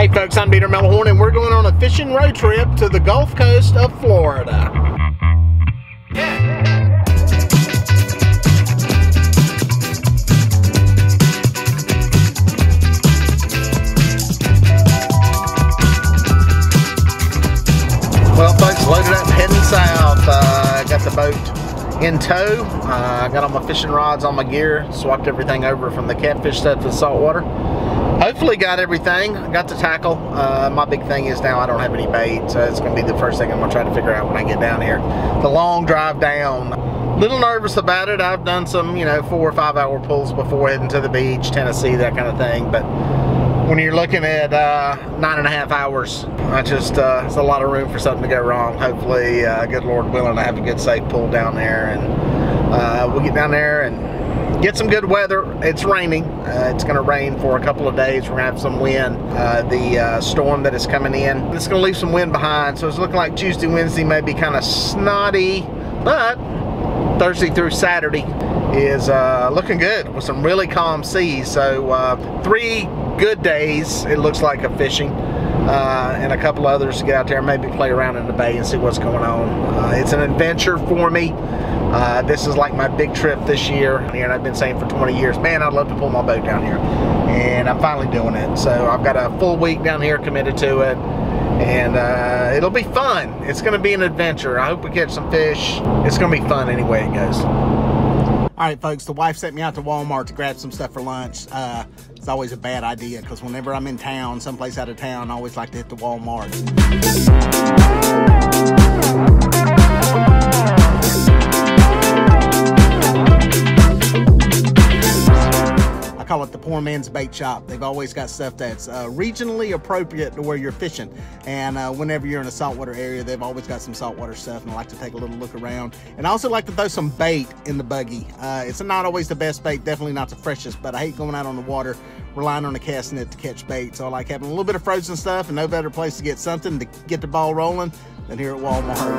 Hey folks, I'm Dieter Melhorn and we're going on a fishing road trip to the Gulf Coast of Florida. Well folks, loaded up heading south. Uh, got the boat in tow. Uh, got all my fishing rods, all my gear, swapped everything over from the catfish stuff to the saltwater hopefully got everything got the tackle. Uh, my big thing is now I don't have any bait so it's gonna be the first thing I'm gonna try to figure out when I get down here. The long drive down. Little nervous about it. I've done some you know four or five hour pulls before heading to the beach Tennessee that kind of thing but when you're looking at uh, nine and a half hours I just uh, it's a lot of room for something to go wrong. Hopefully uh, good Lord willing I have a good safe pull down there and uh, we'll get down there and get some good weather. It's raining. Uh, it's going to rain for a couple of days. We're going to have some wind. Uh, the uh, storm that is coming in, it's going to leave some wind behind. So it's looking like Tuesday, Wednesday may be kind of snotty, but Thursday through Saturday is uh, looking good with some really calm seas. So uh, three good days, it looks like, of fishing. Uh, and a couple others to get out there, maybe play around in the bay and see what's going on. Uh, it's an adventure for me. Uh, this is like my big trip this year, and I've been saying for 20 years, man, I'd love to pull my boat down here. And I'm finally doing it. So I've got a full week down here committed to it, and uh, it'll be fun. It's going to be an adventure. I hope we catch some fish. It's going to be fun anyway it goes. All right, folks, the wife sent me out to Walmart to grab some stuff for lunch. Uh, it's always a bad idea because whenever I'm in town, someplace out of town, I always like to hit the Walmart. Call it the poor man's bait shop. They've always got stuff that's uh, regionally appropriate to where you're fishing. And uh, whenever you're in a saltwater area, they've always got some saltwater stuff. And I like to take a little look around. And I also like to throw some bait in the buggy. Uh, it's not always the best bait, definitely not the freshest, but I hate going out on the water relying on a cast net to catch bait. So I like having a little bit of frozen stuff and no better place to get something to get the ball rolling than here at Walmart.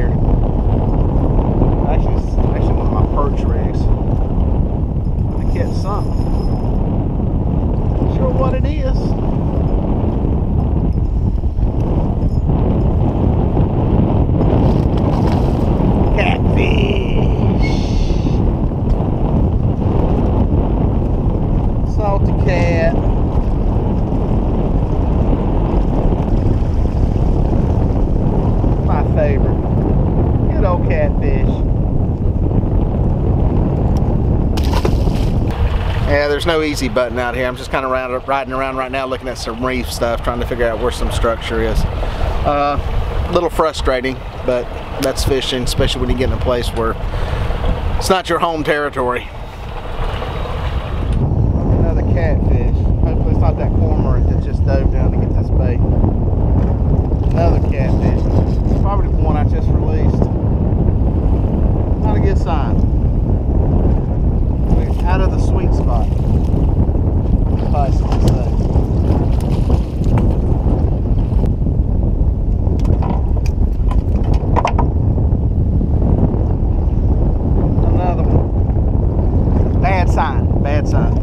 here. There's no easy button out here. I'm just kind of riding around right now looking at some reef stuff, trying to figure out where some structure is. Uh, a little frustrating, but that's fishing, especially when you get in a place where it's not your home territory. Another catfish. Hopefully it's not that cormorant that just dove down to get this bait. Another catfish. Probably the one I just released. Not a good sign out of the sweet spot. Another one. Bad sign, bad sign.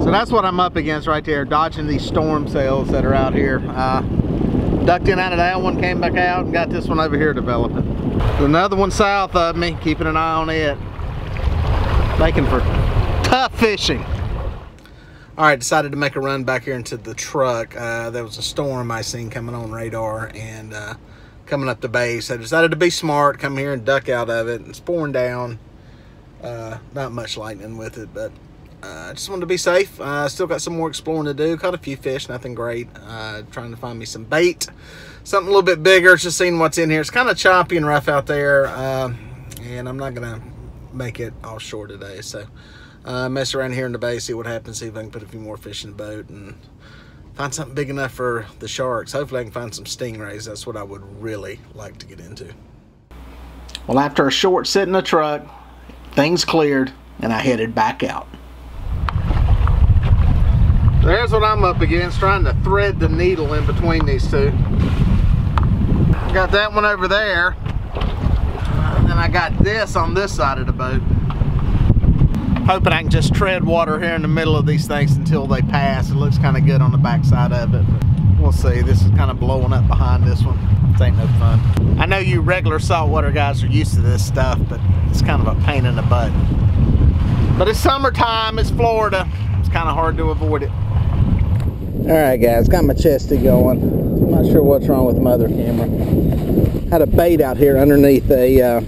So that's what I'm up against right there, dodging these storm cells that are out here. Uh, ducked in out of that one, came back out, and got this one over here developing. Another one south of me, keeping an eye on it making for tough fishing. All right, decided to make a run back here into the truck. Uh, there was a storm I seen coming on radar and uh, coming up the base. I decided to be smart, come here and duck out of it. It's pouring down. Uh, not much lightning with it, but uh, just wanted to be safe. Still got some more exploring to do. Caught a few fish, nothing great. Uh, trying to find me some bait, something a little bit bigger. Just seeing what's in here. It's kind of choppy and rough out there, uh, and I'm not gonna make it offshore today. So uh, mess around here in the bay, see what happens. See if I can put a few more fish in the boat and find something big enough for the sharks. Hopefully, I can find some stingrays. That's what I would really like to get into. Well, after a short sit in the truck, things cleared, and I headed back out. There's what I'm up against, trying to thread the needle in between these two. Got that one over there. I got this on this side of the boat. Hoping I can just tread water here in the middle of these things until they pass. It looks kind of good on the back side of it. We'll see. This is kind of blowing up behind this one. It ain't no fun. I know you regular saltwater guys are used to this stuff, but it's kind of a pain in the butt. But it's summertime, it's Florida. It's kind of hard to avoid it. All right, guys, got my chesty going. I'm not sure what's wrong with my other camera. Had a bait out here underneath a uh,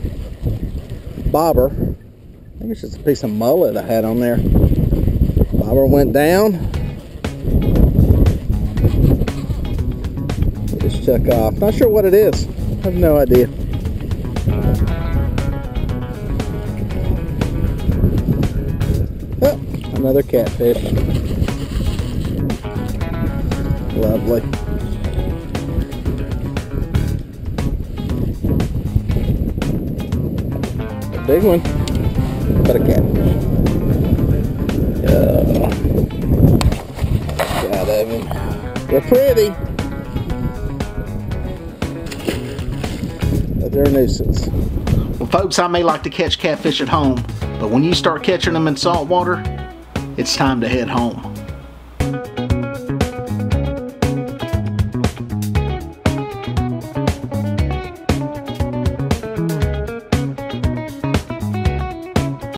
bobber. I think it's just a piece of mullet I had on there. Bobber went down. Just took off. Not sure what it is. I have no idea. Oh, another catfish. Lovely. Big one, but a catfish. Oh. God, Evan. They're pretty. But they're a nuisance. Well, folks, I may like to catch catfish at home, but when you start catching them in salt water, it's time to head home.